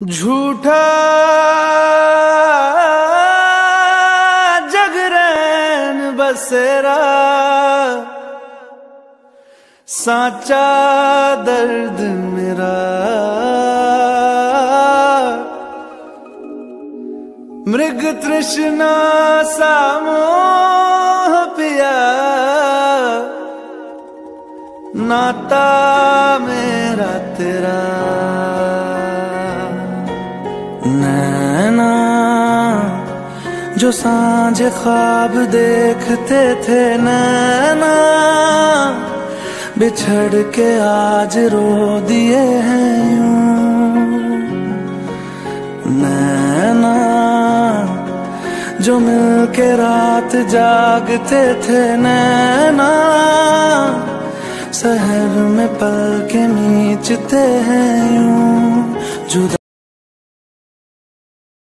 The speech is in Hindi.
झूठा जगरैन बसेरा साचा दर्द मेरा। मृग तृष्णा सामो पिया नाता मेरा तेरा। नैना जो साँझ ख्वाब देखते थे नैना, बिछड़ के आज रो दिए हैं नैना, जो मिल के रात जागते थे नैना, शहर में पल के नीचते हैं यूँ।